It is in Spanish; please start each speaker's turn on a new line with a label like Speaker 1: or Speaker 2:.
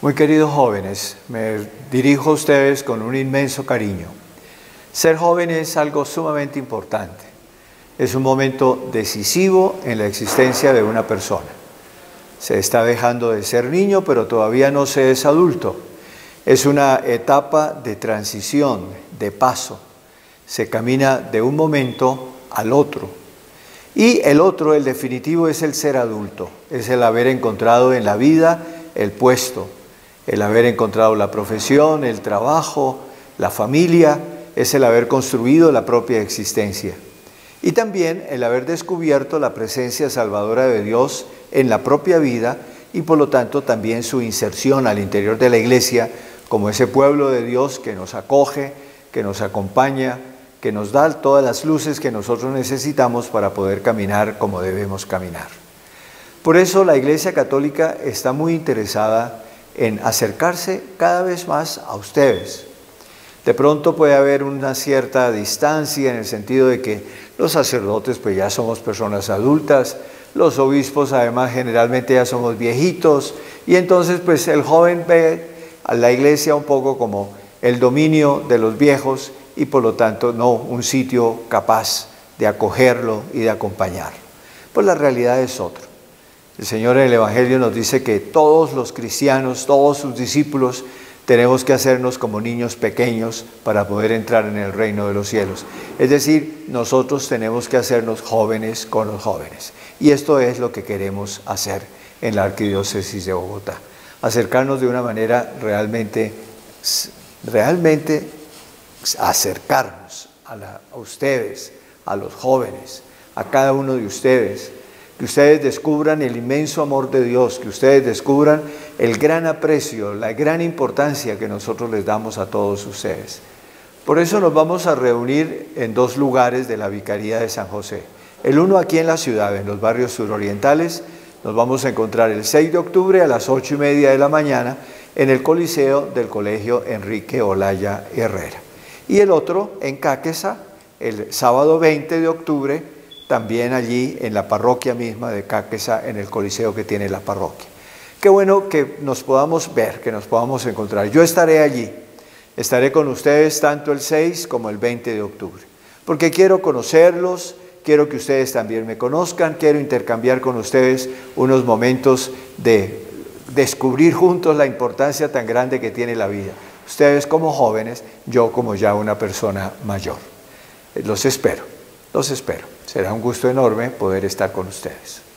Speaker 1: Muy queridos jóvenes, me dirijo a ustedes con un inmenso cariño. Ser joven es algo sumamente importante. Es un momento decisivo en la existencia de una persona. Se está dejando de ser niño, pero todavía no se es adulto. Es una etapa de transición, de paso. Se camina de un momento al otro. Y el otro, el definitivo, es el ser adulto, es el haber encontrado en la vida el puesto, el haber encontrado la profesión, el trabajo, la familia, es el haber construido la propia existencia. Y también el haber descubierto la presencia salvadora de Dios en la propia vida y por lo tanto también su inserción al interior de la iglesia como ese pueblo de Dios que nos acoge, que nos acompaña, que nos da todas las luces que nosotros necesitamos para poder caminar como debemos caminar. Por eso la Iglesia Católica está muy interesada en acercarse cada vez más a ustedes. De pronto puede haber una cierta distancia en el sentido de que los sacerdotes pues ya somos personas adultas, los obispos además generalmente ya somos viejitos y entonces pues el joven ve a la iglesia un poco como el dominio de los viejos y por lo tanto no un sitio capaz de acogerlo y de acompañar. Pues la realidad es otra. El Señor en el Evangelio nos dice que todos los cristianos, todos sus discípulos, tenemos que hacernos como niños pequeños para poder entrar en el reino de los cielos. Es decir, nosotros tenemos que hacernos jóvenes con los jóvenes. Y esto es lo que queremos hacer en la Arquidiócesis de Bogotá. Acercarnos de una manera realmente, realmente acercarnos a, ustedes, a los jóvenes, a cada uno de ustedes, que ustedes descubran el inmenso amor de Dios, que ustedes descubran el gran aprecio, la gran importancia que nosotros les damos a todos ustedes. Por eso nos vamos a reunir en dos lugares de la Vicaría de San José. El uno aquí en la ciudad, en los barrios surorientales, nos vamos a encontrar el 6 de octubre a las 8 y media de la mañana en el Coliseo del Colegio Enrique Olaya Herrera y el otro en Cáquesa el sábado 20 de octubre, también allí en la parroquia misma de Cáquesa, en el coliseo que tiene la parroquia. Qué bueno que nos podamos ver, que nos podamos encontrar. Yo estaré allí, estaré con ustedes tanto el 6 como el 20 de octubre, porque quiero conocerlos, quiero que ustedes también me conozcan, quiero intercambiar con ustedes unos momentos de descubrir juntos la importancia tan grande que tiene la vida ustedes como jóvenes, yo como ya una persona mayor. Los espero, los espero. Será un gusto enorme poder estar con ustedes.